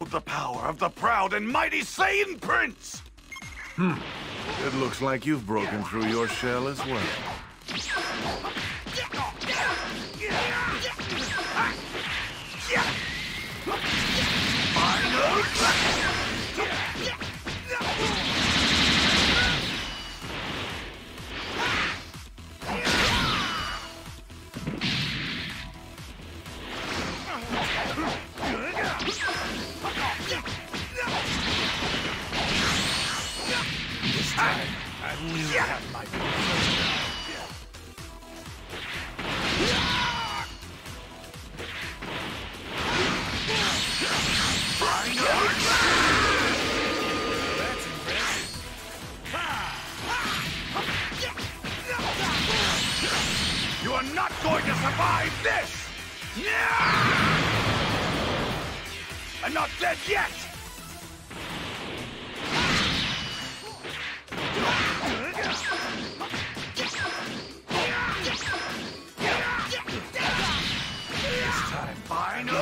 The power of the proud and mighty Saiyan Prince! Hmm. It looks like you've broken through your shell as well. I will have my You are not going to survive this! I'm not dead yet! Final!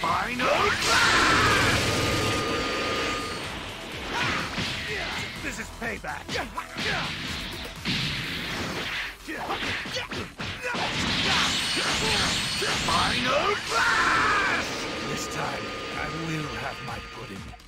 Final This is payback. Final Flash! This time, I will have my pudding.